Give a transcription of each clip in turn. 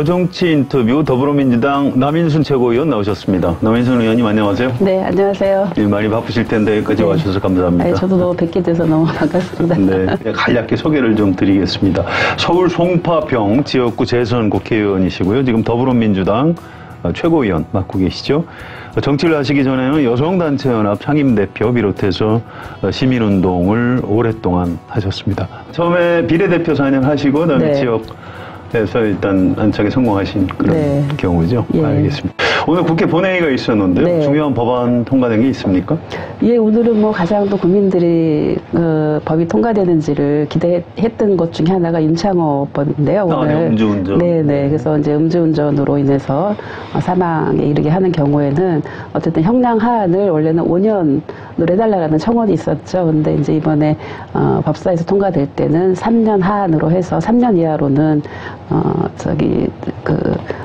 저정치 인터뷰 더불어민주당 남인순 최고위원 나오셨습니다. 남인순 의원님 안녕하세요. 네, 안녕하세요. 예, 많이 바쁘실 텐데 여기까지 네. 와주셔서 감사합니다. 아니, 저도 너무 뵙게 돼서 너무 반갑습니다. 네, 간략히 소개를 좀 드리겠습니다. 서울 송파병 지역구 재선 국회의원이시고요. 지금 더불어민주당 어, 최고위원 맡고 계시죠. 어, 정치를 하시기 전에는 여성단체연합 상임대표 비롯해서 어, 시민운동을 오랫동안 하셨습니다. 처음에 비례대표 사냥하시고 그다음에 네. 지역 에서 일단 안착에 성공하신 그런 네. 경우죠. 예. 알겠습니다. 오늘 국회 본회의가 있었는데요. 네. 중요한 법안 통과된 게 있습니까? 예, 오늘은 뭐 가장 또 국민들이 어, 법이 통과되는지를 기대했던 것 중에 하나가 윤창호 법인데요. 아, 네, 음주운전. 네, 네. 그래서 이제 음주운전으로 인해서 어, 사망에 이르게 하는 경우에는 어쨌든 형량 하한을 원래는 5년 해달라는 청원이 있었죠. 근데 이제 이번에 어, 법사에서 통과될 때는 3년 하한으로 해서 3년 이하로는 어, 저기 그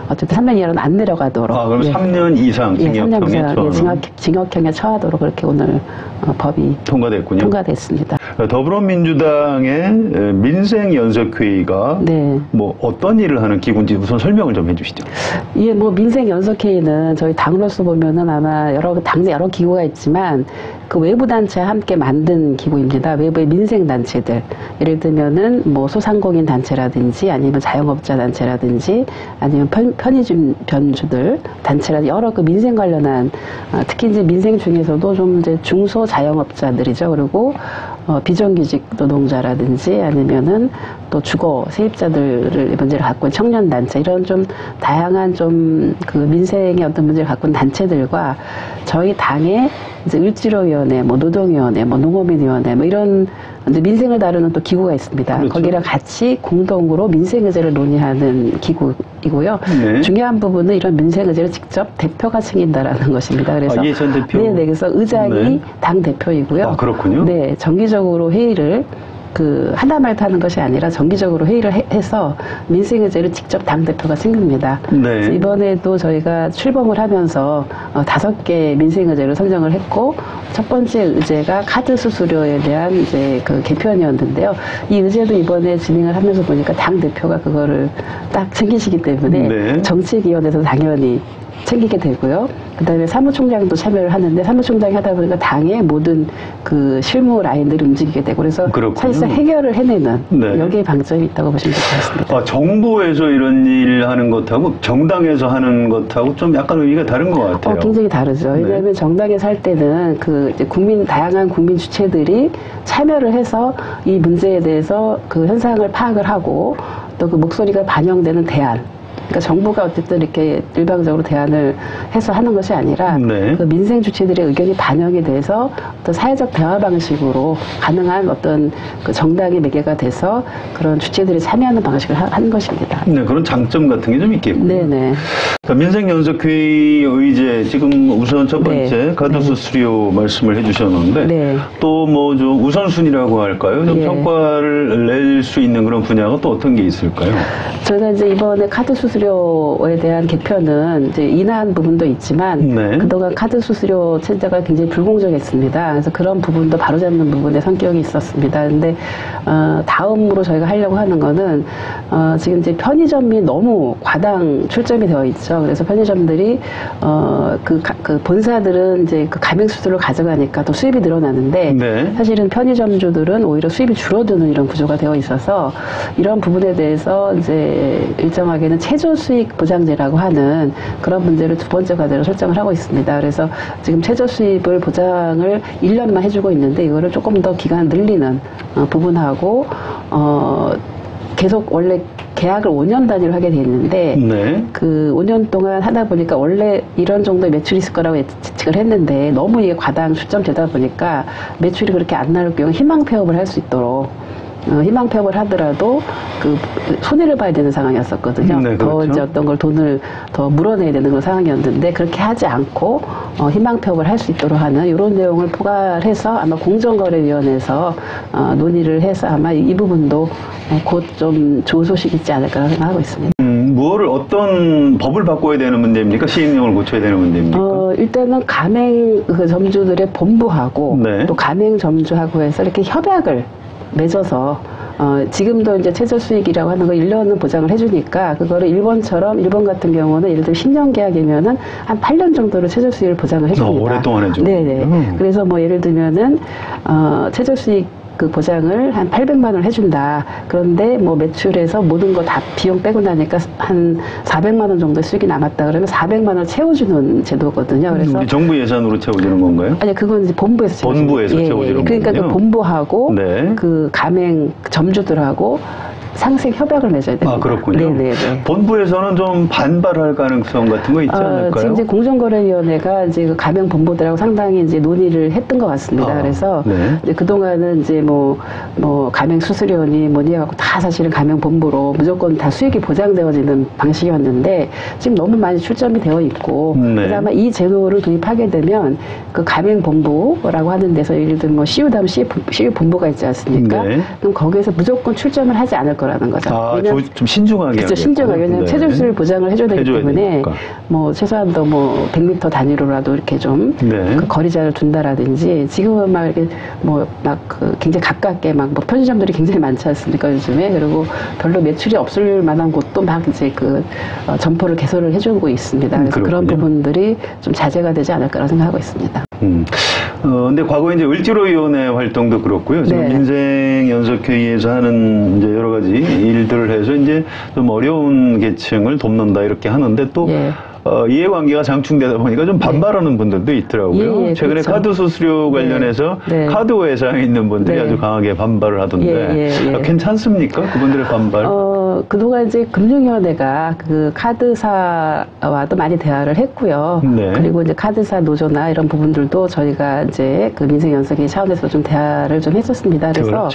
어쨌든 3년 이하로는 안 내려가도록. 아, 그럼 예. 3년 이상 예, 3년 징역형에 이상 예, 처하는 징역, 징역형에 처하도록 그렇게 오늘 어, 법이 통과됐군요. 통과됐습니다. 더불어민주당의 민생 연석회의가 네. 뭐 어떤 일을 하는 기구인지 우선 설명을 좀 해주시죠. 이게 뭐 민생 연석회의는 저희 당으로서 보면은 아마 여러 당내 여러 기구가 있지만 그 외부 단체와 함께 만든 기구입니다. 외부의 민생 단체들 예를 들면은 뭐 소상공인 단체라든지 아니면 자영업자 단체라든지 아니면 편, 편의점 변주들 단체라든지 여러 그 민생 관련한 어, 특히 이제 민생 중에서도 좀 이제 중소 자영업자들이죠. 그리고 어, 비정규직 노동자라든지 아니면은 또 주거 세입자들을 문제를 갖고 있는 청년 단체 이런 좀 다양한 좀 그 민생의 어떤 문제를 갖고 있는 단체들과 저희 당의 이제 을지로위원회, 뭐 노동위원회, 뭐 농어민위원회 뭐 이런 민생을 다루는 또 기구가 있습니다. 그렇죠. 거기랑 같이 공동으로 민생 의제를 논의하는 기구이고요. 네. 중요한 부분은 이런 민생 의제를 직접 대표가 챙긴다라는 것입니다. 그래서 아, 예전 대표. 네, 네. 그래서 의장이 네. 당 대표이고요. 아, 그렇군요. 네, 정기적으로 회의를 그 하다 말다 하는 것이 아니라 정기적으로 회의를 해, 서 민생 의제를 직접 당 대표가 챙깁니다. 그래서 네. 이번에도 저희가 출범을 하면서 어, 다섯 개 민생 의제를 선정을 했고 첫 번째 의제가 카드 수수료에 대한 이제 그 개편이었는데요. 이 의제도 이번에 진행을 하면서 보니까 당 대표가 그거를 딱 챙기시기 때문에 네. 정책위원회에서 당연히 챙기게 되고요. 그다음에 사무총장도 참여를 하는데 사무총장이 하다 보니까 당의 모든 그 실무 라인들이 움직이게 되고 그래서 그렇군요. 사실상 해결을 해내는 네. 여기에 방점이 있다고 보시면 될 것 같습니다. 아, 정부에서 이런 일 하는 것하고 정당에서 하는 것하고 좀 약간 의미가 다른 것 같아요. 어, 굉장히 다르죠. 네. 왜냐하면 정당에서 할 때는 그 국민 다양한 국민 주체들이 참여를 해서 이 문제에 대해서 그 현상을 파악을 하고 또 그 목소리가 반영되는 대안. 그러니까 정부가 어쨌든 이렇게 일방적으로 대안을 해서 하는 것이 아니라 네. 그 민생 주체들의 의견이 반영이 돼서 어떤 사회적 대화 방식으로 가능한 어떤 그 정당의 매개가 돼서 그런 주체들이 참여하는 방식을 하, 는 것입니다. 네, 그런 장점 같은 게 좀 있겠군요. 네네. 자, 민생연석회의 의제 지금 우선 첫 번째 네. 카드 수수료 말씀을 해주셨는데 네. 또뭐 좀 우선순위라고 할까요? 좀 예. 성과를 낼 수 있는 그런 분야가 또 어떤 게 있을까요? 저희가 이제 이번에 카드 수 수료에 대한 개편은 이제 인하한 부분도 있지만 네. 그동안 카드 수수료 체제가 굉장히 불공정했습니다. 그래서 그런 부분도 바로잡는 부분의 성격이 있었습니다. 근데 어, 다음으로 저희가 하려고 하는 거는 어, 지금 이제 편의점이 너무 과당 출점이 되어 있죠. 그래서 편의점들이 어, 그, 가- 그 본사들은 이제 그 가맹 수수료를 가져가니까 또 수입이 늘어나는데 네. 사실은 편의점주들은 오히려 수입이 줄어드는 이런 구조가 되어 있어서 이런 부분에 대해서 이제 일정하게는 최저 수익 보장제라고 하는 그런 문제를 두 번째 과제로 설정을 하고 있습니다. 그래서 지금 최저 수입을 보장을 1년만 해주고 있는데 이거를 조금 더 기간 늘리는 어, 부분하고 어, 계속 원래 계약을 5년 단위로 하게 돼 있는데 네. 그 5년 동안 하다 보니까 원래 이런 정도의 매출이 있을 거라고 예측을 했는데 너무 이게 과당 수점되다 보니까 매출이 그렇게 안 나올 경우 희망 폐업을 할 수 있도록 어, 희망 폐업을 하더라도 그 손해를 봐야 되는 상황이었었거든요. 네, 더 그렇죠. 이제 어떤 걸 돈을 더 물어내야 되는 그런 상황이었는데 그렇게 하지 않고 어, 희망 폐업을 할 수 있도록 하는 이런 내용을 포괄해서 아마 공정거래위원회에서 어, 논의를 해서 아마 이, 이 부분도 곧 좀 좋은 소식이 있지 않을까 생각하고 있습니다. 음, 무엇을 어떤 법을 바꿔야 되는 문제입니까? 시행령을 고쳐야 되는 문제입니까? 어, 일단은 가맹 그 점주들의 본부하고 네. 또 가맹 점주하고 해서 이렇게 협약을 맺어서 어, 지금도 이제 최저 수익이라고 하는 거 1년은 보장을 해주니까 그거를 일본처럼 일본 같은 경우는 예를 들어 10년 계약이면은 한 8년 정도로 최저 수익을 보장을 해줍니다. 어, 오랫동안 해주고. 네네. 음. 그래서 뭐 예를 들면은 어, 최저 수익 그 보장을 한 800만 원을 해준다. 그런데 뭐 매출에서 모든 거 다 비용 빼고 나니까 한 400만 원 정도 수익이 남았다 그러면 400만 원을 채워주는 제도거든요. 그래서 우리 정부 예산으로 채워지는 건가요? 아니 그건 이제 본부에서 채워주는 본부에서 거예요. 채워주는 그러니까 그. 본부하고 네. 그 가맹 점주들하고 상생 협약을 맺어야 됩니다. 아, 그렇군요. 네네네. 본부에서는 좀 반발할 가능성 같은 거 있지 어, 않을까요? 지금 이제 공정거래위원회가 이제 그 가맹 본부들하고 상당히 이제 논의를 했던 것 같습니다. 아, 그래서 네. 그동안은 이제 뭐, 뭐 가맹 수수료니 뭐니 해갖고 다 사실은 가맹 본부로 무조건 다 수익이 보장되어지는 방식이었는데 지금 너무 많이 출점이 되어 있고 네. 그래서 아마 이 제도를 도입하게 되면 그 가맹 본부라고 하는 데서 예를 들면 뭐 CU 다음 CU 본부가 있지 않습니까? 네. 그럼 거기에서 무조건 출점을 하지 않을 거 라는 거죠. 아, 좀 신중하게. 그렇죠. 신중하게. 왜냐면 네. 체질수를 보장을 해줘야 되기 해줘야 때문에 되니까. 뭐 최소한도 뭐 100m 단위로라도 이렇게 좀그 네. 거리자를 둔다라든지 지금은 막 이렇게 뭐막그 굉장히 가깝게 막 뭐 편의점들이 굉장히 많지 않습니까 요즘에 그리고 별로 매출이 없을 만한 곳도 막 이제 그 어, 점포를 개설을 해주고 있습니다. 그래서 그런 그렇군요. 부분들이 좀 자제가 되지 않을까라고 생각하고 있습니다. 음. 어, 근데 과거에 이제 을지로위원회 활동도 그렇고요. 지금 네. 민생연석회의에서 하는 이제 여러 가지 일들을 해서 이제 좀 어려운 계층을 돕는다 이렇게 하는데 또 예. 어, 이해관계가 장충되다 보니까 좀 반발하는 분들도 있더라고요. 예, 예, 최근에 그렇죠. 카드 수수료 관련해서 네. 카드 회사에 있는 분들이 네. 아주 강하게 반발을 하던데 예, 예, 예. 아, 괜찮습니까? 그분들의 반발? 어, 그동안 이제 금융위원회가 그 카드사와도 많이 대화를 했고요. 네. 그리고 이제 카드사 노조나 이런 부분들도 저희가 이제 그 민생연석위 차원에서 좀 대화를 좀 했었습니다. 그래서.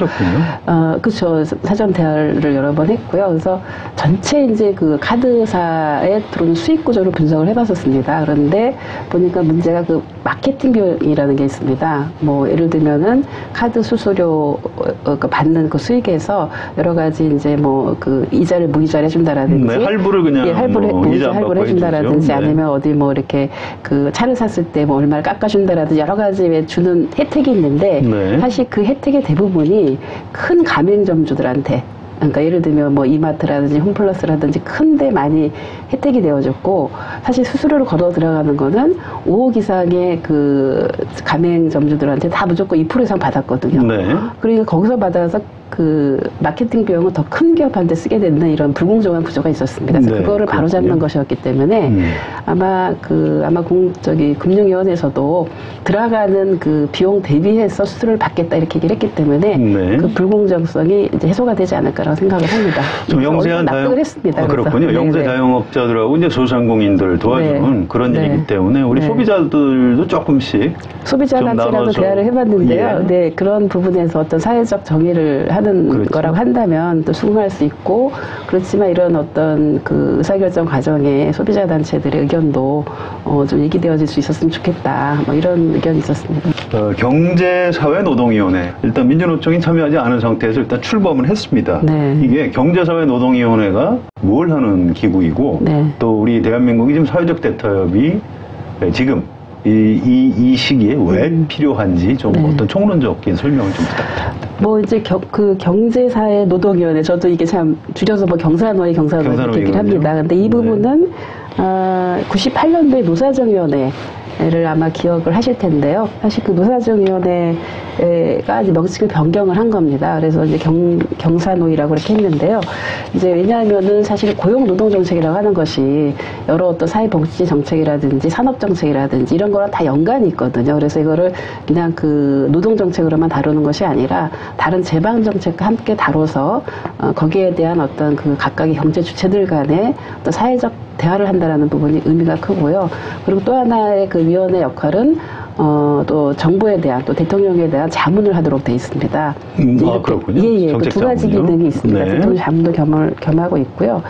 어, 그렇죠. 사전 대화를 여러 번 했고요. 그래서 전체 이제 그 카드사에 들어오는 수익 구조를 분석을 해봤었습니다. 그런데 보니까 문제가 그 마케팅 비용이라는 게 있습니다. 뭐 예를 들면은 카드 수수료 어, 그 받는 그 수익에서 여러 가지 이제 뭐 그 이자를 무이자를 해준다라든지 네, 할부를 그냥 예, 할부를 뭐 무이자 이자 안 할부를 해준다라든지. 네. 아니면 어디 뭐 이렇게 그 차를 샀을 때 뭐 얼마를 깎아준다라든지 여러 가지 왜 주는 혜택이 있는데 네. 사실 그 혜택의 대부분이 큰 가맹점주들한테 그러니까 예를 들면 뭐 이마트라든지 홈플러스라든지 큰데 많이 혜택이 되어졌고 사실 수수료를 걸어 들어가는 거는 5억 이상의 그 가맹점주들한테 다 무조건 2% 이상 받았거든요. 네. 그러니까 거기서 받아서 그 마케팅 비용을 더 큰 기업한테 쓰게 되는 이런 불공정한 구조가 있었습니다. 그래서 네, 그거를 바로 잡는 그렇군요. 것이었기 때문에 음. 아마 그 아마 공 저기 금융위원회에서도 들어가는 그 비용 대비해서 수수료를 받겠다 이렇게 얘기를 했기 때문에 네. 그 불공정성이 이제 해소가 되지 않을까라고 생각을 합니다. 좀 영세한 납득을 자영 했습니다. 아. 그렇군요. 네, 영세 네. 자영업자들하고 이제 소상공인들 도와주는 네. 그런 네. 일이기 때문에 우리 네. 소비자들도 조금씩 소비자 좀 단체라고 나눠서. 대화를 해봤는데요. 예. 네, 그런 부분에서 어떤 사회적 정의를 하는 그렇죠. 거라고 한다면 또 수긍할 수 있고 그렇지만 이런 어떤 그 의사결정 과정에 소비자 단체들의 의견도 어, 좀 얘기되어질 수 있었으면 좋겠다. 뭐 이런 의견이 있었습니다. 어, 경제사회노동위원회 일단 민주노총이 참여하지 않은 상태에서 일단 출범을 했습니다. 네. 이게 경제사회노동위원회가 뭘 하는 기구이고 네. 또 우리 대한민국이 지금 사회적 대타협이 네, 지금 이, 이, 이 시기에 왜 필요한지 좀 네. 어떤 총론적인 설명을 좀 부탁드립니다. 뭐 이제 겨- 그 경제사회 노동위원회 저도 이게 참 줄여서 뭐 이렇게 경사노위군요. 얘기를 합니다. 근데 이 네. 부분은 아, 98년도에 노사정위원회 를 아마 기억을 하실 텐데요. 사실 그 노사정위원회가 이제 명칭을 변경을 한 겁니다. 그래서 이제 경, 경사노위라고 이렇게 했는데요. 이제 왜냐하면은 사실 고용노동정책이라고 하는 것이 여러 어떤 사회복지 정책이라든지 산업정책이라든지 이런 거랑 다 연관이 있거든요. 그래서 이거를 그냥 그 노동정책으로만 다루는 것이 아니라 다른 제방정책과 함께 다뤄서 어, 거기에 대한 어떤 그 각각의 경제 주체들 간의 어떤 사회적 대화를 한다라는 부분이 의미가 크고요. 그리고 또 하나의 그 위원회 역할은 어, 또 정부에 대한 또 대통령에 대한 자문을 하도록 돼 있습니다. 음, 아, 이렇게- 그렇군요. 예, 예. 그 정책 두 가지? 기능이 있습니다. 네. 대통령 자문도 겸을, 겸하고 있고요.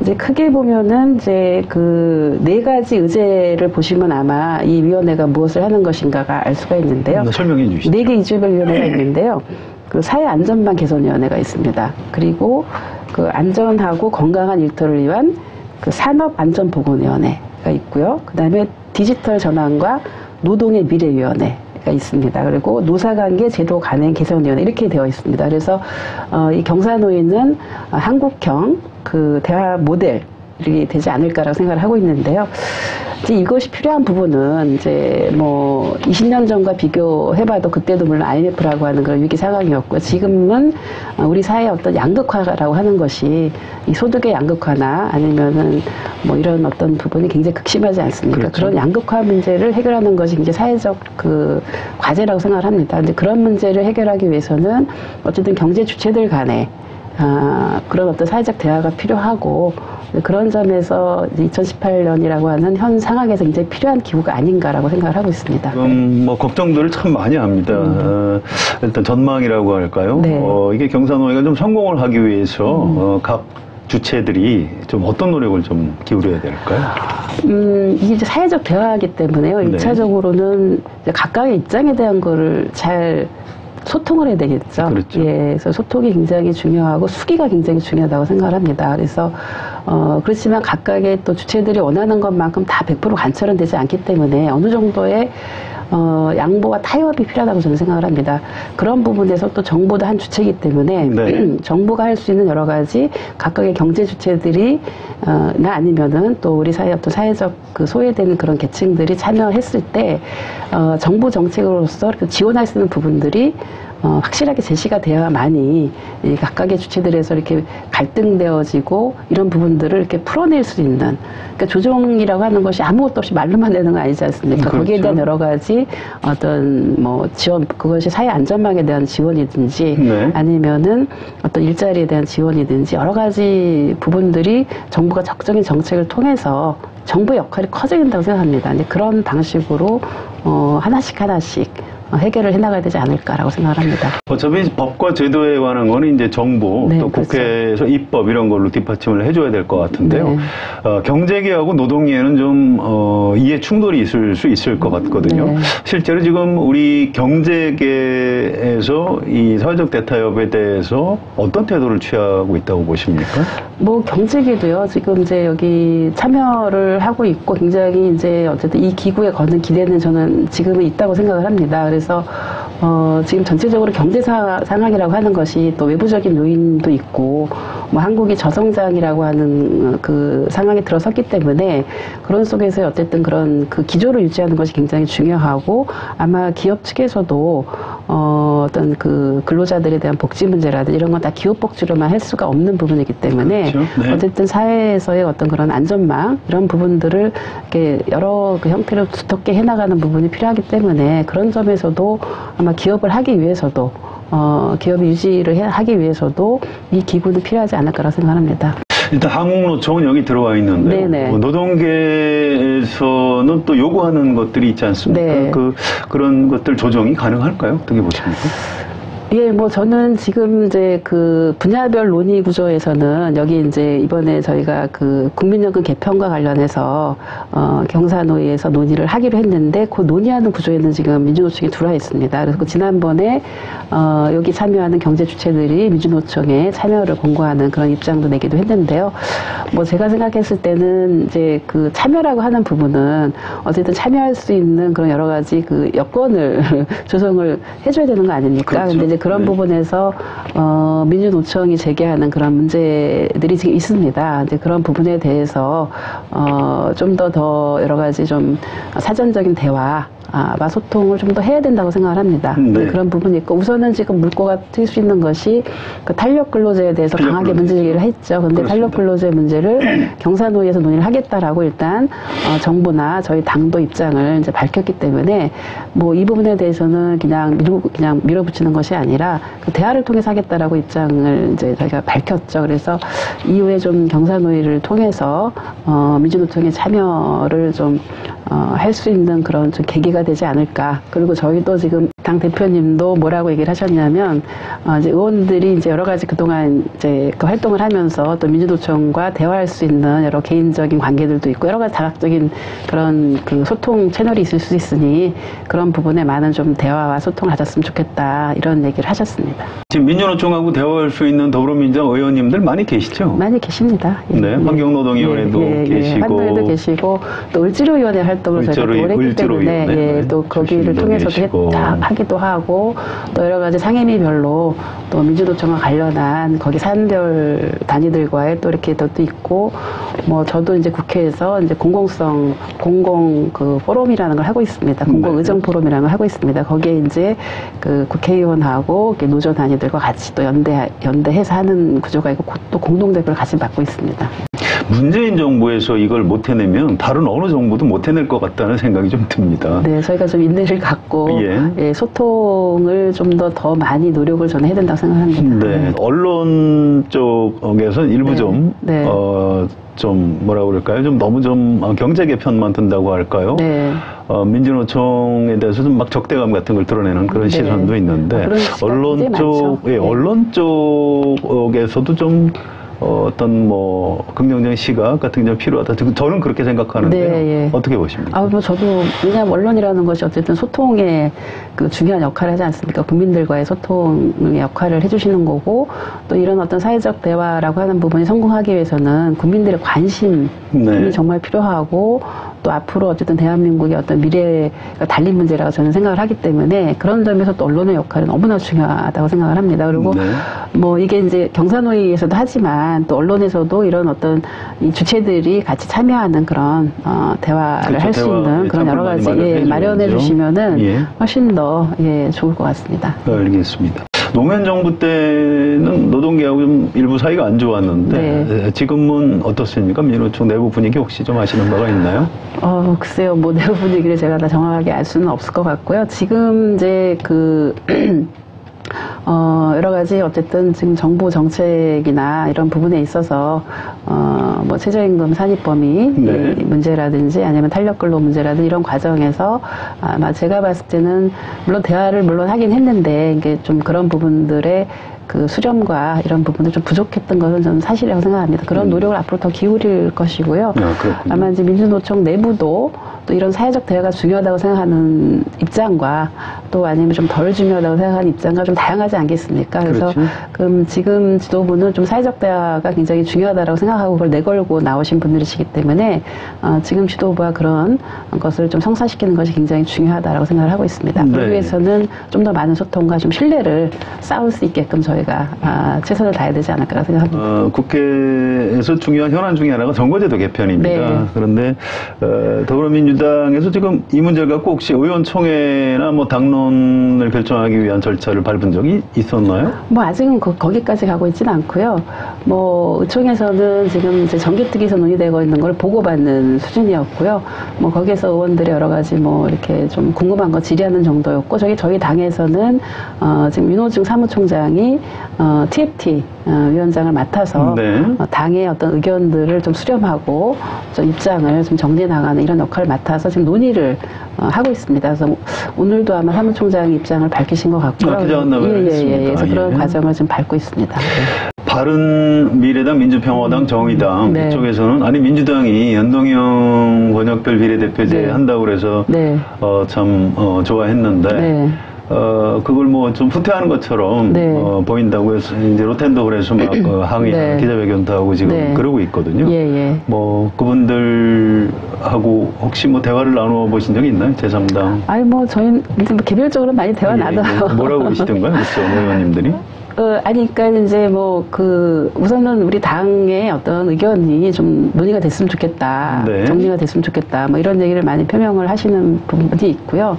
이제 크게 보면은 이제 그 네 가지 의제를 보시면 아마 이 위원회가 무엇을 하는 것인가가 알 수가 있는데요. 네, 설명해 주시죠. 네개 이주별 위원회가 있는데요. 그 사회 안전망 개선위원회가 있습니다. 그리고 그 안전하고 건강한 일터를 위한 그 산업 안전 보건위원회가 있고요. 그 다음에 디지털 전환과 노동의 미래위원회 제도위원회 가 있습니다. 그리고 노사관계 제도 간행 개선위원회 이렇게 되어 있습니다. 그래서 어, 이 경사노위는 어, 한국형 그 대화 모델 이 되지 않을까라고 생각을 하고 있는데요. 이제 이것이 필요한 부분은 이제 뭐 20년 전과 비교해봐도 그때도 물론 IMF라고 하는 그런 위기 상황이었고 지금은 어, 우리 사회의 어떤 양극화라고 하는 것이 이 소득의 양극화나 아니면은 뭐 이런 어떤 부분이 굉장히 극심하지 않습니까? 그렇죠. 그런 양극화 문제를 해결하는 것이 이제 사회적 그 과제라고 생각을 합니다. 근데 그런 문제를 해결하기 위해서는 어쨌든 경제 주체들 간에 아, 그런 어떤 사회적 대화가 필요하고 그런 점에서 2018년이라고 하는 현 상황에서 굉장히 필요한 기구가 아닌가라고 생각을 하고 있습니다. 지금 뭐 걱정들을 참 많이 합니다. 어, 일단 전망이라고 할까요? 네. 어, 이게 경사노예가 좀 성공을 하기 위해서 어, 각 주체들이 좀 어떤 노력을 좀 기울여야 될까요? 음, 이게 이제 사회적 대화이기 때문에요. 네. 일차적으로는 각각의 입장에 대한 거를 잘 소통을 해야 되겠죠. 그렇죠. 예, 그래서 소통이 굉장히 중요하고 수기가 굉장히 중요하다고 생각을 합니다. 그래서 어, 그렇지만 각각의 또 주체들이 원하는 것만큼 다 100% 관철은 되지 않기 때문에 어느 정도의 어, 양보와 타협이 필요하다고 저는 생각을 합니다. 그런 부분에서 또 정부도 한 주체이기 때문에 네. 정부가 할 수 있는 여러 가지 각각의 경제 주체들이 어, 나 아니면은 또 우리 사회 어떤 사회적 그 소외되는 그런 계층들이 참여했을 때 어, 정부 정책으로서 그 지원할 수 있는 부분들이 어, 확실하게 제시가 되어야만이 이 각각의 주체들에서 이렇게 갈등되어지고 이런 부분들을 이렇게 풀어낼 수 있는 그러니까 조정이라고 하는 것이 아무것도 없이 말로만 되는 건 아니지 않습니까? 그렇죠. 거기에 대한 여러 가지 어떤 뭐 지원 그것이 사회 안전망에 대한 지원이든지 네. 아니면은 어떤 일자리에 대한 지원이든지 여러 가지 부분들이 정부가 적정인 정책을 통해서 정부의 역할이 커진다고 생각합니다. 이제 그런 방식으로 어, 하나씩 하나씩 어, 해결을 해나가야 되지 않을까라고 생각을 합니다. 어차피 법과 제도에 관한 거는 이제 정부 네, 또 그렇죠. 국회에서 입법 이런 걸로 뒷받침을 해줘야 될 것 같은데요. 네. 어, 경제계하고 노동계는 좀 어, 이해 충돌이 있을 수 있을 것 같거든요. 네. 실제로 지금 우리 경제계에서 이 사회적 대타협에 대해서 어떤 태도를 취하고 있다고 보십니까? 뭐 경제계도요. 지금 이제 여기 참여를 하고 있고 굉장히 이제 어쨌든 이 기구에 거는 기대는 저는 지금은 있다고 생각을 합니다. 그래서 어 지금 전체적으로 경제 사- 상황이라고 하는 것이 또 외부적인 요인도 있고 뭐 한국이 저성장이라고 하는 그 상황에 들어섰기 때문에 그런 속에서 어쨌든 그런 그 기조를 유지하는 것이 굉장히 중요하고 아마 기업 측에서도 어 어떤 그 근로자들에 대한 복지 문제라든지 이런 건 다 기업 복지로만 할 수가 없는 부분이기 때문에 그렇죠. 네. 어쨌든 사회에서의 어떤 그런 안전망 이런 부분들을 이렇게 여러 그 형태로 두텁게 해나가는 부분이 필요하기 때문에 그런 점에서도 아마 기업을 하기 위해서도 어, 기업 유지를 해- 하기 위해서도 이 기구는 필요하지 않을까라고 생각합니다. 일단 한국노총은 여기 들어와. 네네. 어, 노동계에서는 또 요구하는 것들이 있지 않습니까? 네. 그 그런 것들 조정이 가능할까요? 어떻게 보십니까? 예, 뭐 저는 지금 이제 그 분야별 논의 구조에서는 여기 이제 이번에 저희가 그 국민연금 개편과 관련해서 어 경사노위에서 논의를 하기로 했는데 그 논의하는 구조에는 지금 민주노총이 들어와 있습니다. 그래서 그 지난번에 어 여기 참여하는 경제 주체들이 민주노총에 참여를 공고하는 그런 입장도 내기도 했는데요. 뭐 제가 생각했을 때는 이제 그 참여라고 하는 부분은 어쨌든 참여할 수 있는 그런 여러 가지 그 여건을 조성을 해줘야 되는 거 아닙니까? 그렇죠. 근데 이제 그런 네. 부분에서 어, 민주노총이 제기하는 그런 문제들이 지금 있습니다. 이제 그런 부분에 대해서 어, 좀 더더 여러 가지 좀 사전적인 대화. 아, 와 소통을 좀 더 해야 된다고 생각을 합니다. 네. 그런 부분이 있고 우선은 지금 물꼬가 트일 수 있는 것이 그 탄력 근로제에 대해서 탄력 강하게 근로제. 문제 제기를 했죠. 근데 그렇습니다. 탄력 근로제 문제를 경사노위에서 논의를 하겠다라고 일단 어, 정부나 저희 당도 입장을 이제 밝혔기 때문에 뭐 이 부분에 대해서는 그냥 밀고 그냥 밀어붙이는 것이 아니라 그 대화를 통해서 하겠다라고 입장을 이제 저희가 밝혔죠. 그래서 이후에 좀 경사노위를 통해서 어, 민주노총의 참여를 좀 어, 할 수 있는 그런 좀 계기가 되지 않을까. 그리고 저희도 지금 당 대표님도 뭐라고 얘기를 하셨냐면 어, 이제 의원들이 이제 여러 가지 그동안 이제 그 활동을 하면서 또 민주노총과 대화할 수 있는 여러 개인적인 관계들도 있고 여러 가지 다각적인 그런 그 소통 채널이 있을 수 있으니 그런 부분에 많은 좀 대화와 소통을 하셨으면 좋겠다 이런 얘기를 하셨습니다. 지금 민주노총하고 대화할 수 있는 더불어민주당 의원님들 많이 계시죠? 많이 계십니다. 예, 네, 환경노동위원회도 계시고. 환노위도 계시고 또 을지로위원회 활동을 저희가 오래 했기 때문에 예, 네. 또 거기를 출신도 통해서도 계시고. 했- 다 하기도 하고 또 여러 가지 상임위별로 또 민주노총과 관련한 거기 산별 단위들과의 또 이렇게 또 있고 뭐 저도 이제 국회에서 이제 공공성 공공 그 포럼이라는 걸 하고 있습니다. 공공 네. 의정 포럼이라는 걸 하고 있습니다. 거기에 이제 그 국회의원하고 노조 단위들과 같이 또 연대 연대해서 하는 구조가 있고 고- 또 공동 대표를 같이 맡고 있습니다. 문재인 정부에서 이걸 못 해내면 다른 어느 정부도 못 해낼 것 같다는 생각이 좀 듭니다. 네, 저희가 좀 인내를 갖고 예. 예, 소통을 좀 더더 많이 노력을 저는 해야 된다고 생각합니다. 네, 언론 쪽에서는 일부 네. 좀, 네. 어, 좀 뭐라 그럴까요? 좀 너무 좀 어, 경제계 편만 든다고 할까요? 네. 어, 민주노총에 대해서 좀 막 적대감 같은 걸 드러내는 그런 네. 시선도 있는데 아, 그런 언론 쪽. 예, 네. 언론 쪽에서도 좀 어, 어떤 뭐 긍정적인 시각 같은 게 좀 필요하다. 저는 그렇게 생각하는데요. 네, 예. 어떻게 보십니까? 아, 뭐 저도 왜냐하면 언론이라는 것이 어쨌든 소통의 그 중요한 역할을 하지 않습니까? 국민들과의 소통의 역할을 해주시는 거고 또 이런 어떤 사회적 대화라고 하는 부분이 성공하기 위해서는 국민들의 관심이 네. 정말 필요하고 또 앞으로 어쨌든 대한민국의 어떤 미래가 달린 문제라고 저는 생각을 하기 때문에 그런 점에서 또 언론의 역할은 너무나 중요하다고 생각을 합니다. 그리고 네. 뭐 이게 이제 경사노위에서도 하지만 또 언론에서도 이런 어떤 이 주체들이 같이 참여하는 그런 어, 대화를 그렇죠. 할수 대화, 있는 예, 그런 여러 가지 예, 마련해. 주시면은 예. 훨씬 더 예, 좋을 것 같습니다. 알겠습니다. 노무현 정부 때는 노동계하고 좀 일부 사이가 안 좋았는데 네. 에, 지금은 어떻습니까? 민노총 내부 분위기 혹시 좀 아시는 바가 있나요? 어, 글쎄요, 뭐, 내부 분위기를 제가 다 정확하게 알 수는 없을 것 같고요. 지금 이제 그, 어, 여러 가지 어쨌든 지금 정부 정책이나 이런 부분에 있어서, 어, 뭐, 최저임금 산입 범위 네. 이 문제라든지 아니면 탄력근로 문제라든지 이런 과정에서 아마 제가 봤을 때는 물론 대화를 물론 하긴 했는데 이게 좀 그런 부분들의 그 수렴과 이런 부분들 좀 부족했던 것은 저는 사실이라고 생각합니다. 그런 노력을 앞으로 더 기울일 것이고요. 아. 아마 이제 민주노총 내부도 또 이런 사회적 대화가 중요하다고 생각하는 입장과 또 아니면 좀 덜 중요하다고 생각하는 입장과 좀 다양하지 않겠습니까? 그래서 그렇죠. 그럼 지금 지도부는 좀 사회적 대화가 굉장히 중요하다고 생각하고 그걸 내걸고 나오신 분들이시기 때문에 어, 지금 지도부와 그런 것을 좀 성사시키는 것이 굉장히 중요하다고 생각을 하고 있습니다. 네. 그러기 위해서는 좀 더 많은 소통과 좀 신뢰를 쌓을 수 있게끔 저희가 아, 최선을 다해야 되지 않을까 생각합니다. 어, 국회에서 중요한 현안 중에 하나가 선거제도 개편입니다. 네. 그런데 어, 더불어민주당 에서 지금 이 문제를 갖고 혹시 의원총회나 뭐 당론을 결정하기 위한 절차를 밟은 적이 있었나요? 뭐 아직은 거, 거기까지 가고 있지는 않고요. 뭐 의총에서는 지금 이제 정기특위에서 논의되고 있는 걸 보고받는 수준이었고요. 뭐 거기에서 의원들의 여러 가지 뭐 이렇게 좀 궁금한 거 질의하는 정도였고 저기 저희 당에서는 어, 지금 윤호중 사무총장이 어, TFT 어, 위원장을 맡아서 네. 어, 당의 어떤 의견들을 좀 수렴하고 좀 입장을 좀 정리해 나가는 이런 역할을 맡아서 지금 논의를 어, 하고 있습니다. 그래서 오늘도 아마 사무총장 입장을 밝히신 것 같고요. 아, 기자간담회를 예, 예, 예. 그래서 그런 예. 과정을 지금 밟고 있습니다. 네. 바른 미래당, 민주평화당, 정의당 네. 이쪽에서는 아니 민주당이 연동형 번역별 비례대표제 네. 한다고 그래서 네. 어, 참 어, 좋아했는데 네. 어, 그걸 뭐 좀 후퇴하는 것처럼 네. 어, 보인다고 해서 이제 로텐도 그래서 막 어, 항의 네. 기자회견도 하고 지금 네. 그러고 있거든요. 예, 예. 뭐 그분들하고 혹시 뭐 대화를 나눠 보신 적이 있나요? 제3당. 아니, 뭐, 저희는 뭐 개별적으로 많이 대화 나눠요. 뭐라고 그러시던가요? 그렇죠, 의원님들이. 어, 아니, 그러니까 이제 뭐, 그, 우선은 우리 당의 어떤 의견이 좀 논의가 됐으면 좋겠다. 네. 정리가 됐으면 좋겠다. 뭐 이런 얘기를 많이 표명을 하시는 부분이 있고요.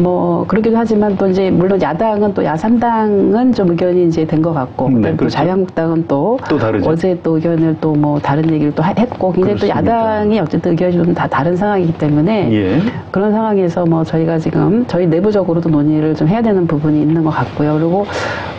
뭐, 그러기도 하지만 또 이제, 물론 야당은 또 야3당은 좀 의견이 이제 된 것 같고, 네, 그다음에 또 그렇죠. 자유한국당은 또, 또 다르죠. 어제 또 의견을 또 뭐 다른 얘기를 또 하- 했고, 굉장히 또 그렇습니다. 야당이 어쨌든 의견이 좀 다 다른 상황이기 때문에, 예. 그런 상황에서 뭐 저희가 지금 저희 내부적으로도 논의를 좀 해야 되는 부분이 있는 것 같고요. 그리고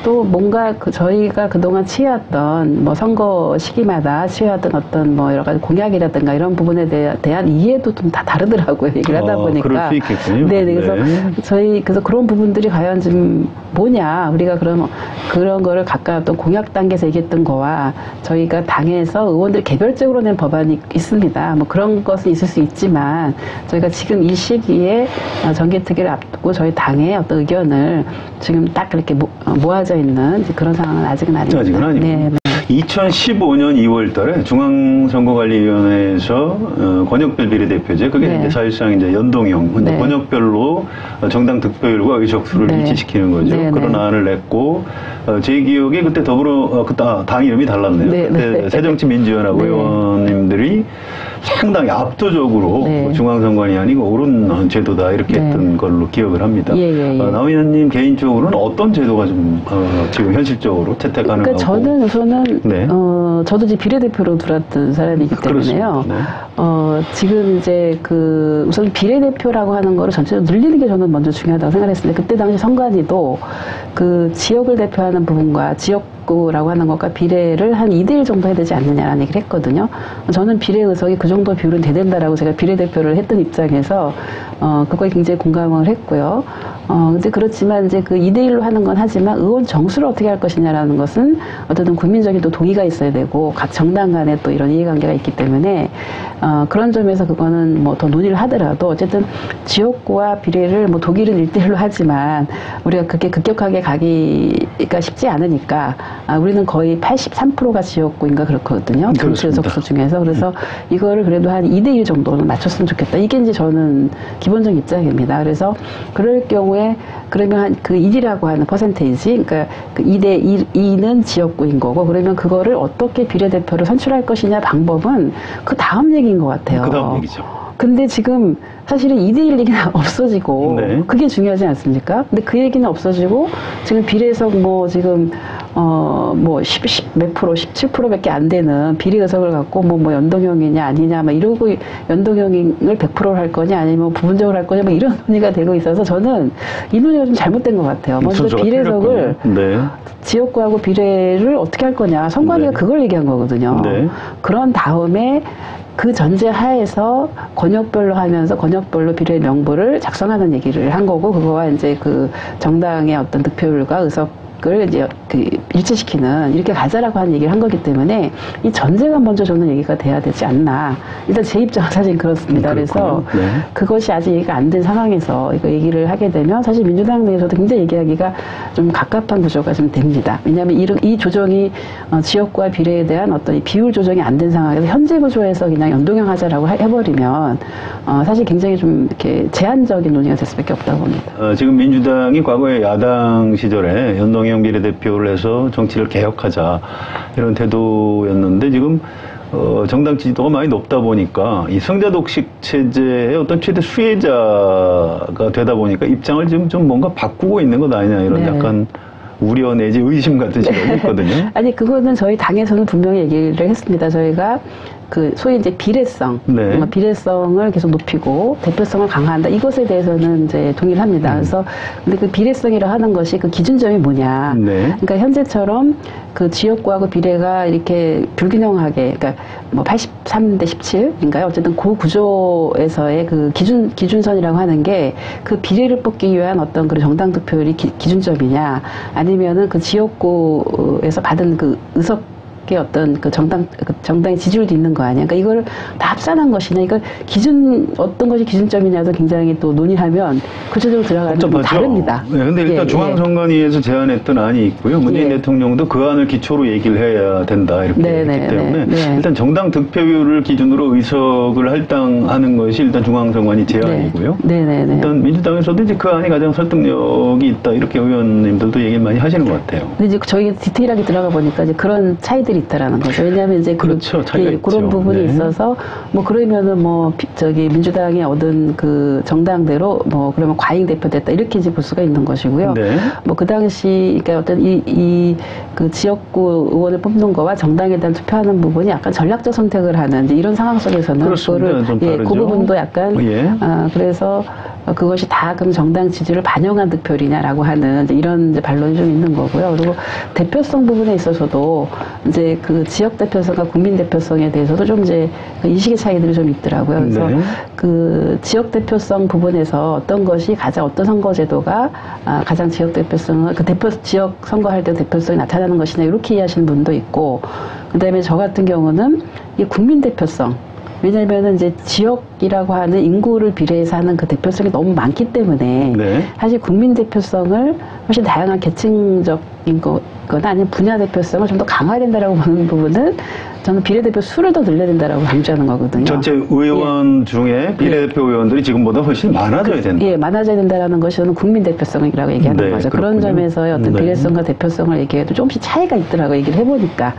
또 뭔가 뭔가 그 저희가 그동안 취해왔던 뭐 선거 시기마다 취해왔던 어떤 뭐 여러 가지 공약이라든가 이런 부분에 대, 대한 이해도 좀 다 다르더라고요. 얘기를 하다 어, 보니까. 있겠군요. 네, 네. 그래서 네. 저희 그래서 그런 부분들이 과연 좀 뭐냐 우리가 그런 그런 거를 각각 어떤 공약 단계에서 얘기했던 거와 저희가 당에서 의원들 개별적으로 낸 법안이 있습니다. 뭐 그런 것은 있을 수 있지만 저희가 지금 이 시기에 어, 정기특위를 앞두고 저희 당의 어떤 의견을 지금 딱 이렇게 모, 어, 모아져 있는 이제 그런 상황은 아직은 아닙니다. 아직은 아니고. 네, 네. 2015년 2월 달에 중앙선거관리위원회에서 어, 권역별 비례대표제, 그게 네. 이제 사실상 이제 연동형, 근데 네. 권역별로 어, 정당 득표율과 의석수를 네. 일치시키는 거죠. 네, 그런 네. 안을 냈고, 어, 제 기억에 그때 더불어, 어, 그때 아, 당 이름이 달랐네요. 네, 그때 네. 새정치민주연합 네. 의원님들이 상당히 압도적으로 네. 중앙선관위 아니고 옳은 제도다 이렇게 네. 했던 걸로 기억을 합니다. 예, 예, 예. 어, 남 의원님 개인적으로는 어떤 제도가 좀 어, 지금 현실적으로 채택 가능하고 그러니까 저는 우선은 네. 어 저도 이제 비례대표로 들어왔던 사람이기 때문에요. 네. 어 지금 이제 그 우선 비례대표라고 하는 거를 전체적으로 늘리는 게 저는 먼저 중요하다고 생각했습니다. 그때 당시 선관위도 그 지역을 대표하는 부분과 지역구라고 하는 것과 비례를 한 2대1 정도 해야 되지 않느냐라는 얘기를 했거든요. 저는 비례 의석이 그 정도 비율은 돼야 된다라고 제가 비례대표를 했던 입장에서 어 그거에 굉장히 공감을 했고요. 어 근데 그렇지만 이제 그 2대1로 하는 건 하지만 의원 정수를 어떻게 할 것이냐라는 것은 어쨌든 국민적인 또 동의가 있어야 되고 각 정당 간에 또 이런 이해관계가 있기 때문에 어 그런 점에서 그거는 뭐 더 논의를 하더라도 어쨌든 지역구와 비례를 뭐 독일은 1대1로 하지만 우리가 그게 급격하게 가기가 쉽지 않으니까 아, 우리는 거의 83%가 지역구인가 그렇거든요. 정치 그렇습니다. 의석수 중에서 그래서 이거를 그래도 한 2대1 정도는 맞췄으면 좋겠다. 이게 이제 저는 기본적 입장입니다. 그래서 그럴 경우에 그러면 한그 1이라고 하는 퍼센테이지, 그러니까 그 2대 2, 2는 지역구인 거고 그러면 그거를 어떻게 비례대표를 선출할 것이냐 방법은 그 다음 얘기인 것 같아요. 그 다음 얘기죠. 근데 지금 사실은 2대1 얘기는 없어지고 네. 그게 중요하지 않습니까? 근데 그 얘기는 없어지고 지금 비례석 뭐 지금 어뭐 10, 10, 몇 프로 17%밖에 안 되는 비례 의석을 갖고 뭐뭐 연동형이냐 아니냐 막 이러고 연동형을 100%를 할 거냐 아니면 부분적으로 할 거냐 뭐 이런 논의가 되고 있어서 저는 이 논의가 좀 잘못된 것 같아요. 먼저 비례석을. 네. 지역구하고 비례를 어떻게 할 거냐. 선관위가 네. 그걸 얘기한 거거든요. 네. 그런 다음에 그 전제 하에서 권역별로 하면서 권역별로 비례 명부를 작성하는 얘기를 한 거고 그거와 이제 그 정당의 어떤 득표율과 의석 을 이제 그 일치시키는 이렇게 가자라고 하는 얘기를 한 거기 때문에 이 전제가 먼저 저는 얘기가 돼야 되지 않나. 일단 제 입장은 사실 그렇습니다. 음, 그래서. 네. 그것이 아직 얘기가 안 된 상황에서 이거 얘기를 하게 되면 사실 민주당 내에서도 굉장히 얘기하기가 좀 갑갑한 구조가 좀 됩니다. 왜냐하면 이, 이 조정이 어, 지역과 비례에 대한 어떤 이 비율 조정이 안 된 상황에서 현재 구조에서 그냥 연동형 하자라고 해- 해버리면 어, 사실 굉장히 좀 이렇게 제한적인 논의가 될 수밖에 없다고 봅니다. 어, 지금 민주당이 과거에 야당 시절에 연동 형 비례대표를 해서 정치를 개혁하자 이런 태도였는데 지금 어, 정당 지지도가 많이 높다 보니까 이 성자 독식 체제의 어떤 최대 수혜자가 되다 보니까 입장을 지금 좀 뭔가 바꾸고 있는 것 아니냐 이런 네. 약간 우려 내지 의심 같은 시각이 있거든요. 아니 그거는 저희 당에서는 분명히 얘기를 했습니다. 저희가 그 소위 이제 비례성, 네. 비례성을 계속 높이고 대표성을 강화한다. 이것에 대해서는 이제 동의를 합니다. 음. 그래서 근데 그 비례성이라 하는 것이 그 기준점이 뭐냐? 네. 그러니까 현재처럼 그 지역구하고 비례가 이렇게 불균형하게, 그러니까 뭐 83대 17인가요? 어쨌든 그 구조에서의 그 기준 기준선이라고 하는 게 그 비례를 뽑기 위한 어떤 그 정당 득표율이 기, 기준점이냐, 아니면은 그 지역구에서 받은 그 의석 의 어떤 그 정당 그 정당의 지지율도 있는 거 아니야. 그러니까 이걸 다 합산한 것이냐, 이걸 기준 어떤 것이 기준점이냐도 굉장히 또 논의하면 구체적으로 들어가면 좀 복잡하죠. 다릅니다. 네, 근데 일단 예, 예. 중앙선관위에서 제안했던 안이 있고요. 문재인 예. 대통령도 그 안을 기초로 얘기를 해야 된다 이렇게 네, 했기 네, 때문에 네, 네. 일단 정당 득표율을 기준으로 의석을 할당하는 것이 일단 중앙선관위 제안이고요. 네, 네, 네. 일단 민주당에서도 이제 그 안이 가장 설득력이 있다 이렇게 의원님들도 얘기를 많이 하시는 것 같아요. 근데 이제 저희 디테일하게 들어가 보니까 이제 그런 차이들이 차이들이 있다라는 거죠. 왜냐하면 이제 그- 그렇죠. 차이가 예, 그런. 부분이 네. 있어서 뭐 그러면은 뭐 피- 저기 민주당이 얻은 그 정당대로 뭐 그러면 과잉 대표됐다 이렇게 이제 볼 수가 있는 것이고요. 네. 뭐그 당시 그러니까 어떤 이 이 그 지역구 의원을 뽑는 거와 정당에 대한 투표하는 부분이 약간 전략적 선택을 하는 이제 이런 상황 속에서는. 그거를 좀 예, 그. 부분도 약간 예. 아, 그래서 어, 그것이 다 그럼 정당 지지를 반영한 득표율이냐라고 하는 이제 이런 이제 반론이 좀 있는 거고요. 그리고 대표성 부분에 있어서도 이제 그 지역 대표성과 국민 대표성에 대해서도 좀 이제 그 인식의 차이들이 좀 있더라고요. 그래서 네. 그 지역 대표성 부분에서 어떤 것이 가장 어떤 선거제도가 아, 가장 지역 대표성을 그 대표 지역 선거할 때 대표성이 나타나는 것이냐 이렇게 이해하시는 분도 있고 그다음에 저 같은 경우는 이 국민 대표성 왜냐하면 이제 지역이라고 하는 인구를 비례해서 하는 그 대표성이 너무 많기 때문에 네. 사실 국민 대표성을 훨씬 다양한 계층적인 거거나 아니면 분야 대표성을 좀 더 강화된다라고 보는 부분은 저는 비례대표 수를 더 늘려야 된다라고 강조하는 거거든요. 전체 의원 중에 비례대표 의원들이 지금보다 훨씬 많아져야 된다. 예, 많아져야 된다라는 것이 저는 국민 대표성이라고 얘기하는 네, 거죠. 그런 그렇군요. 점에서의 어떤 네. 비례성과 대표성을 얘기해도 조금씩 차이가 있더라고 얘기를 해보니까.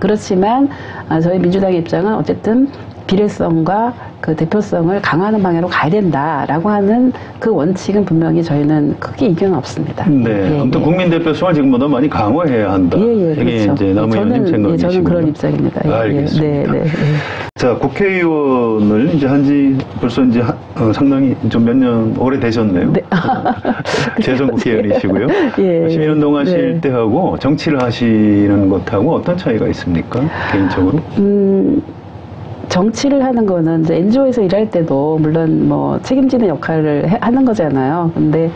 그렇지만 아, 저희 민주당의 입장은 어쨌든 비례성과 그 대표성을 강화하는 방향으로 가야 된다라고 하는 그 원칙은 분명히 저희는 크게 이견은 없습니다. 네. 예, 아무튼 예. 국민 대표성을 지금보다 많이 강화해야 한다. 예, 예, 이게 그렇죠. 이제 남의 저는, 의원님 예, 생각이시군요. 저는 그런 입장입니다. 예, 예. 알겠습니다. 네, 네, 네. 자, 국회의원을 이제 한지 벌써 이제 한- 어, 상당히 좀 몇 년 오래 되셨네요. 네. 재선 국회의원이시고요. 예, 시민운동 하실 네. 때하고 정치를 하시는 것하고 어떤 차이가 있습니까? 개인적으로? 음, 정치를 하는 거는 이제 NGO에서 일할 때도 물론 뭐 책임지는 역할을 해- 하는 거잖아요. 근데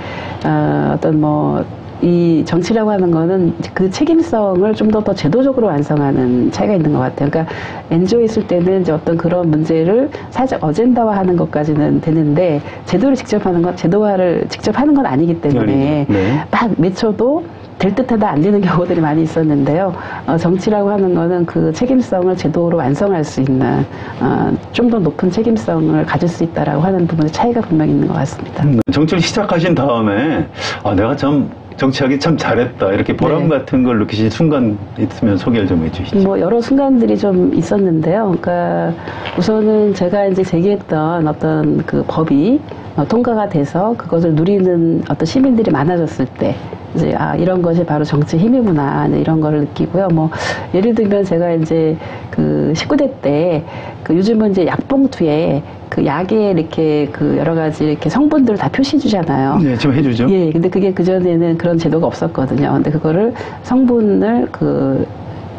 어, 어떤 뭐 이 정치라고 하는 거는 그 책임성을 좀 더 더 제도적으로 완성하는 차이가 있는 것 같아요. 그러니까 NGO에 있을 때는 이제 어떤 그런 문제를 살짝 어젠다화 하는 것까지는 되는데 제도를 직접 하는 건 제도화를 직접 하는 건 아니기 때문에. 네. 막 맺혀도 될 듯하다 안 되는 경우들이 많이 있었는데요. 어, 정치라고 하는 거는 그 책임성을 제도로 완성할 수 있는 어, 좀 더 높은 책임성을 가질 수 있다라고 하는 부분의 차이가 분명히 있는 것 같습니다. 음, 정치를 시작하신 다음에 아, 내가 참 정치하기 참 잘했다. 이렇게 보람 네. 같은 걸 느끼신 순간 있으면 소개를 좀 해주시죠. 뭐 여러 순간들이 좀 있었는데요. 그러니까 우선은 제가 이제 제기했던 어떤 그 법이 어, 통과가 돼서 그것을 누리는 어떤 시민들이 많아졌을 때 이제 아 이런 것이 바로 정치 힘이구나 네, 이런 거를 느끼고요. 뭐 예를 들면 제가 이제 그 19대 때 그 요즘은 이제 약봉투에 그 약에 이렇게 그 여러 가지 이렇게 성분들을 다 표시해 주잖아요. 네, 좀 해주죠. 예, 근데 그게 그전에는 그런 제도가 없었거든요. 근데 그거를 성분을 그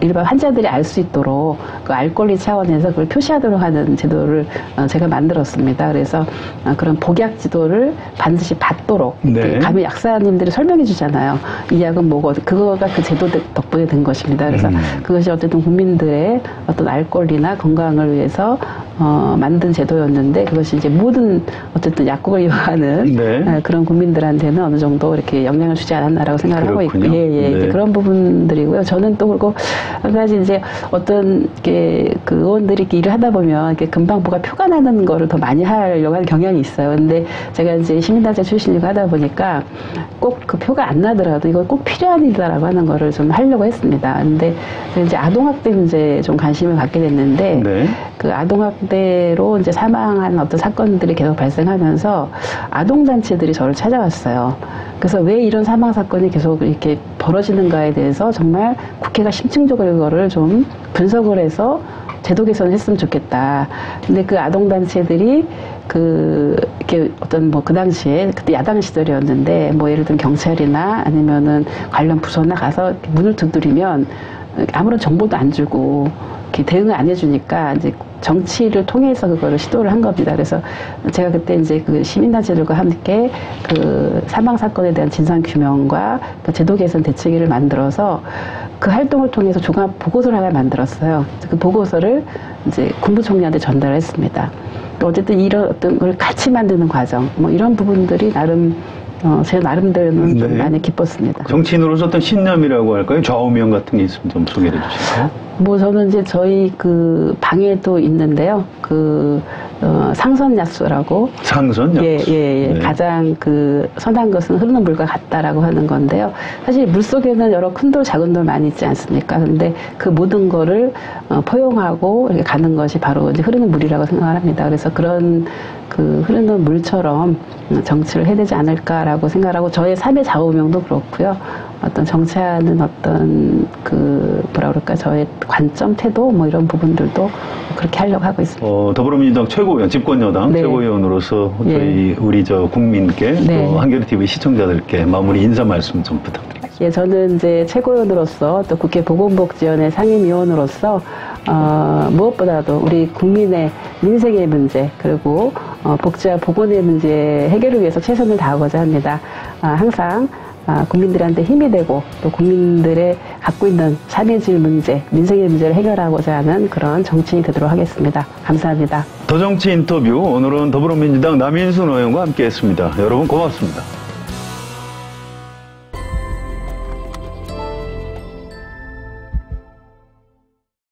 일반 환자들이 알 수 있도록 그 알 권리 차원에서 그걸 표시하도록 하는 제도를 어, 제가 만들었습니다. 그래서 어, 그런 복약 지도를 반드시 받도록 네. 이렇게 가면 약사님들이 설명해 주잖아요. 이 약은 뭐고 그거가 그 제도 덕분에 된 것입니다. 그래서 음. 그것이 어쨌든 국민들의 어떤 알 권리나 건강을 위해서 어, 만든 제도였는데 그것이 이제 모든 어쨌든 약국을 이용하는 네. 아, 그런 국민들한테는 어느 정도 이렇게 영향을 주지 않았나라고 생각을 하고 있고, 그렇군요. 예, 예, 네. 그런 부분들이고요. 저는 또 그리고 한 가지 이제 어떤 게그 의원들이 이렇게 일을 하다 보면 이렇게 금방 뭐가 표가 나는 거를 더 많이 하려고 하는 경향이 있어요. 근데 제가 이제 시민단체 출신이고 하다 보니까 꼭 그 표가 안 나더라도 이거 꼭 필요한 일이다라고 하는 거를 좀 하려고 했습니다. 근데 이제 아동학대 문제에 좀 관심을 갖게 됐는데 네. 그 아동학대로 이제 사망한 어떤 사건들이 계속 발생하면서 아동단체들이 저를 찾아왔어요. 그래서 왜 이런 사망 사건이 계속 이렇게 벌어지는가에 대해서 정말 국회가 심층적으로 이거를 좀 분석을 해서 제도 개선을 했으면 좋겠다. 근데 그 아동 단체들이 그, 이렇게 어떤 뭐 그 당시에 그때 야당 시절이었는데 뭐 예를 들면 경찰이나 아니면은 관련 부서나 가서 문을 두드리면 아무런 정보도 안 주고 이렇게 대응을 안 해주니까 이제 정치를 통해서 그거를 시도를 한 겁니다. 그래서 제가 그때 이제 그 시민단체들과 함께 그 사망 사건에 대한 진상 규명과 그 제도 개선 대책위를 만들어서 그 활동을 통해서 종합 보고서를 하나 만들었어요. 그 보고서를 이제 국무총리한테 전달했습니다. 또 어쨌든 이런 어떤 걸 같이 만드는 과정, 뭐 이런 부분들이 나름 어, 제 나름대로는 좀 네. 많이 기뻤습니다. 정치인으로서 어떤 신념이라고 할까요? 좌우명 같은 게 있으면 좀 소개해 주실까요? 뭐 저는 이제 저희 그 방에도 있는데요. 그 어, 상선야수라고 상선 예, 약수. 예, 예. 네. 가장 그 선한 것은 흐르는 물과 같다라고 하는 건데요. 사실 물 속에는 여러 큰 돌, 작은 돌 많이 있지 않습니까? 근데 그 모든 거를 어, 포용하고 이렇게 가는 것이 바로 이제 흐르는 물이라고 생각을 합니다. 그래서 그런 그 흐르는 물처럼 정치를 해야 되지 않을까라고 생각하고 저의 삶의 좌우명도 그렇고요. 어떤 정치하는 어떤 그 뭐라 그럴까 저의 관점 태도 뭐 이런 부분들도 그렇게 하려고 하고 있습니다. 어, 더불어민주당 최고위원, 집권여당 네. 최고위원으로서 예. 저희 우리 저 국민께 네. 또 한겨레 TV 시청자들께 마무리 인사 말씀 좀 부탁드리겠습니다. 예, 저는 이제 최고위원으로서 또 국회 보건복지위원회 상임위원으로서 어, 무엇보다도 우리 국민의 민생의 문제 그리고 어, 복지와 보건의 문제 해결을 위해서 최선을 다하고자 합니다. 아, 항상 아, 국민들한테 힘이 되고 또 국민들의 갖고 있는 삶의 질 문제, 민생의 문제를 해결하고자 하는 그런 정치인이 되도록 하겠습니다. 감사합니다. 더정치 인터뷰 오늘은 더불어민주당 남인순 의원과 함께했습니다. 여러분 고맙습니다.